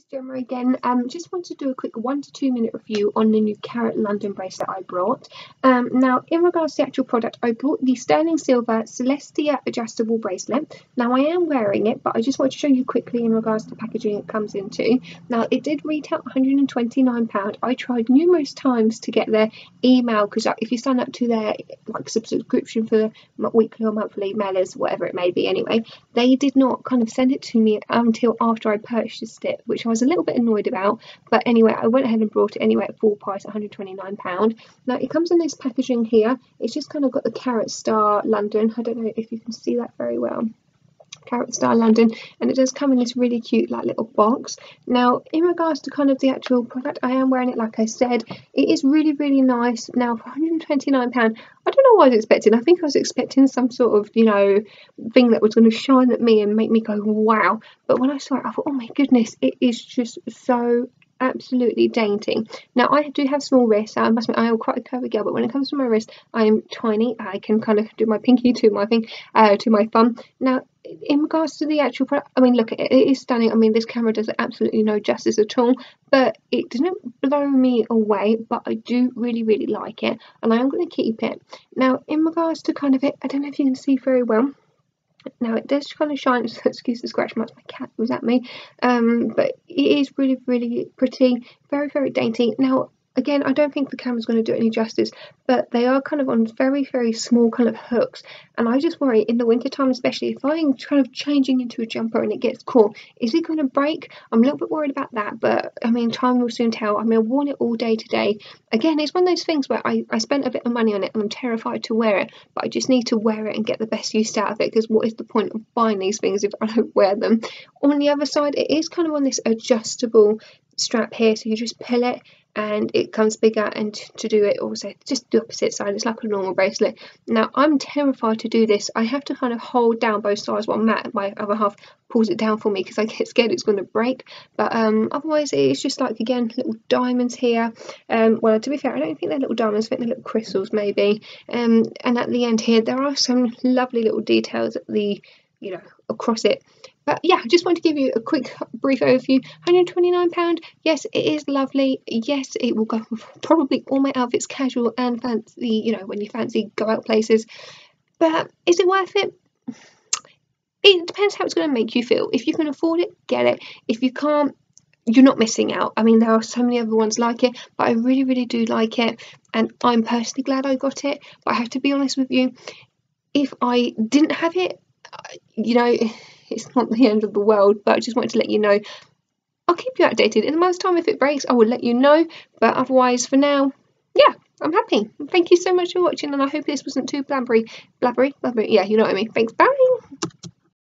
is Gemma again. Um, just want to do a quick one to two minute review on the new Carat London bracelet I brought. Um, now, in regards to the actual product, I brought the sterling silver Celestia adjustable bracelet. Now, I am wearing it, but I just want to show you quickly in regards to the packaging it comes into. Now, it did retail £129. I tried numerous times to get their email because if you sign up to their like subscription for weekly or monthly mailers, whatever it may be, anyway, they did not kind of send it to me until after I purchased it, which I was a little bit annoyed about. But anyway, I went ahead and brought it anyway at full price, £129. Now it comes in this packaging here. It's just kind of got the Carat Star London. I don't know if you can see that very well. Carat Star London and it does come in this really cute like little box. Now in regards to kind of the actual product I am wearing it like I said it is really really nice. Now for £129 I don't know what I was expecting. I think I was expecting some sort of you know thing that was going to shine at me and make me go wow but when I saw it I thought oh my goodness it is just so absolutely dainty. Now I do have small wrists. I must admit I am quite a curvy girl, but when it comes to my wrist, I am tiny. I can kind of do my pinky to my thing, uh, to my thumb. Now in regards to the actual product, I mean, look, it, is stunning. I mean, this camera does absolutely no justice at all, but it didn't blow me away. But I do really, really like it, and I am going to keep it. Now, in regards to kind of it, I don't know if you can see very well. Now it does kind of shine, so excuse the scratch marks, my cat was at me, um, but it is really, really pretty, very, very dainty. Now again, I don't think the camera's going to do any justice, but they are kind of on very, very small kind of hooks. And I just worry in the wintertime, especially if I'm kind of changing into a jumper and it gets caught, is it going to break? I'm a little bit worried about that, but I mean, time will soon tell. I mean, I've worn it all day today. Again, it's one of those things where I, I spent a bit of money on it and I'm terrified to wear it, but I just need to wear it and get the best use out of it because what is the point of buying these things if I don't wear them? On the other side, it is kind of on this adjustable strap here, so you just pull it and it comes bigger and to do it also just the opposite side it's like a normal bracelet. Now i'm terrified to do this. I have to kind of hold down both sides while matt my other half pulls it down for me because i get scared it's going to break. But um otherwise it's just like again little diamonds here. Um well to be fair i don't think they're little diamonds i think they're little crystals maybe. Um and at the end here there are some lovely little details at the you know across it but yeah, I just want to give you a quick brief overview. £129, yes, it is lovely. Yes, it will go probably all my outfits, casual and fancy, you know, when you fancy go out places. But is it worth it? It depends how it's going to make you feel. If you can afford it, get it. If you can't, you're not missing out. I mean, there are so many other ones like it, but I really, really do like it. And I'm personally glad I got it. But I have to be honest with you, if I didn't have it, uh, you know, it's not the end of the world, but I just wanted to let you know. I'll keep you updated. In a month's time, if it breaks, I will let you know. But otherwise, for now, yeah, I'm happy. Thank you so much for watching, and I hope this wasn't too blabbery. Blabbery? Blabbery? Yeah, you know what I mean. Thanks. Bye.